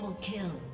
Double kill.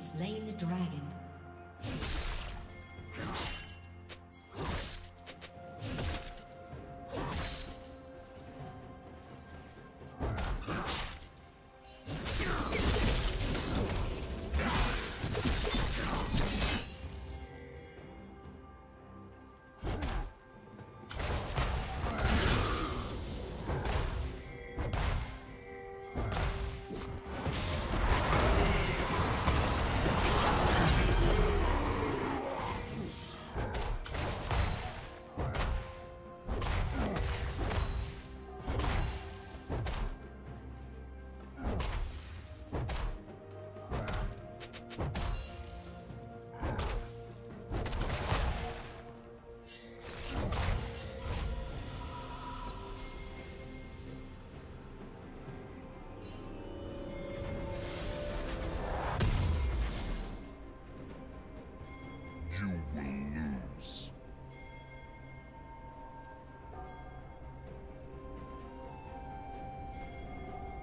Slain the dragon.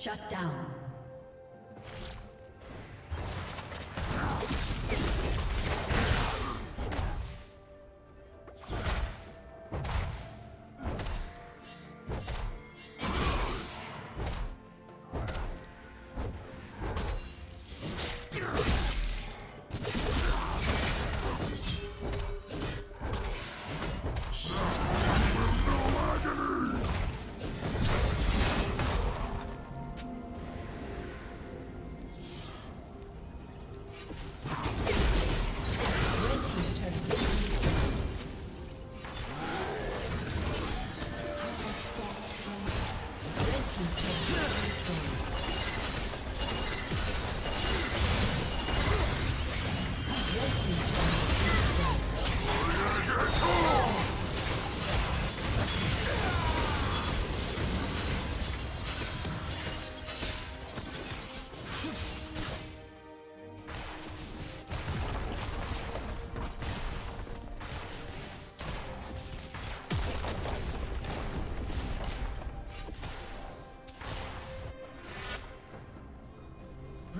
Shut down.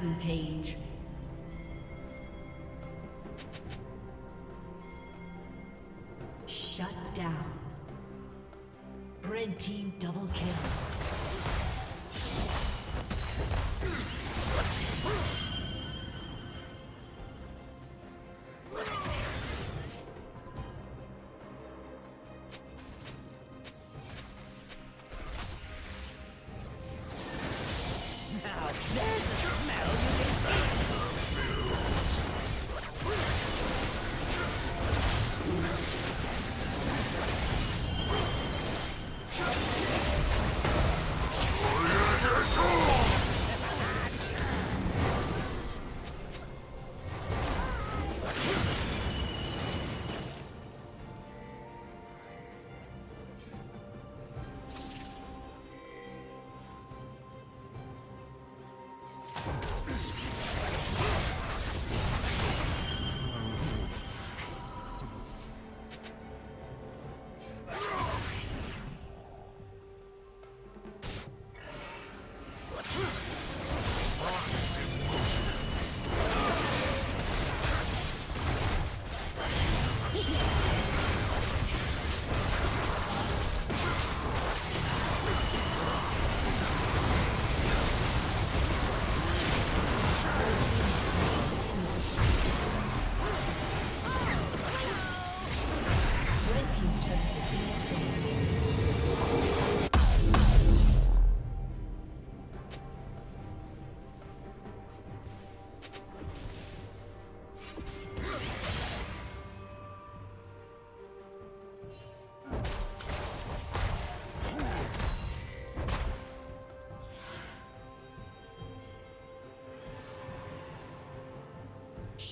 Rampage.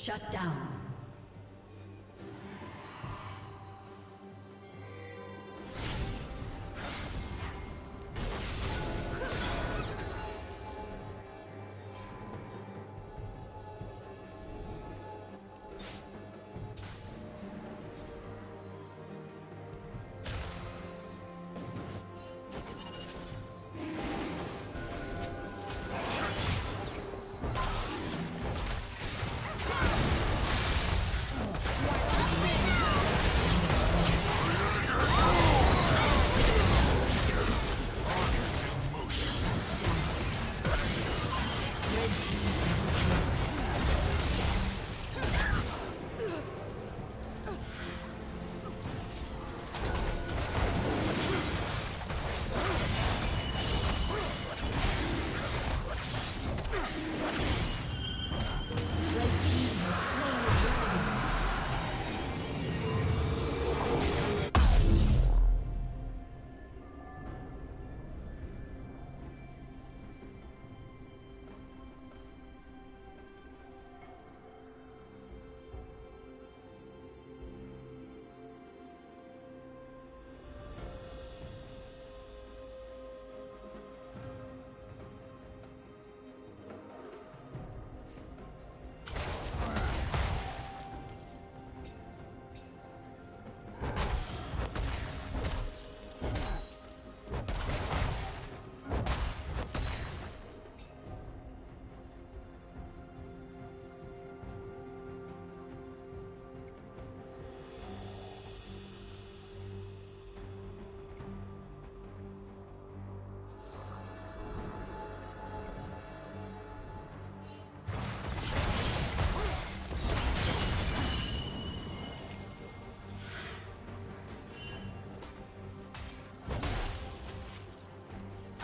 Shut down.